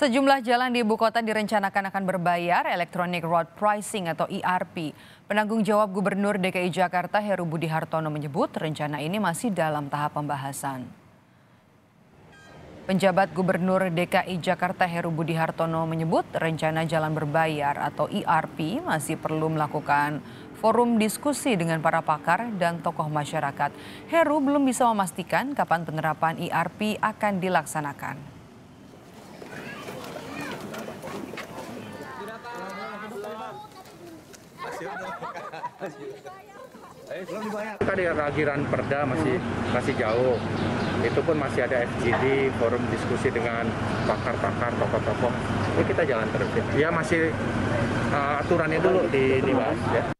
Sejumlah jalan di ibu kota direncanakan akan berbayar Electronic Road Pricing atau ERP. Penanggung jawab Gubernur DKI Jakarta Heru Budi Hartono menyebut rencana ini masih dalam tahap pembahasan. Penjabat Gubernur DKI Jakarta Heru Budi Hartono menyebut rencana jalan berbayar atau ERP masih perlu melakukan forum diskusi dengan para pakar dan tokoh masyarakat. Heru belum bisa memastikan kapan penerapan ERP akan dilaksanakan. Kita di ragiran perda masih masih jauh. Itu pun masih ada FGD, forum diskusi dengan pakar-pakar, tokoh-tokoh. Ini kita jalan terus ya. Ya masih uh, aturannya dulu di dibahas ya.